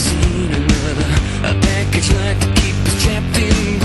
seen another. A package like to keep us trapped in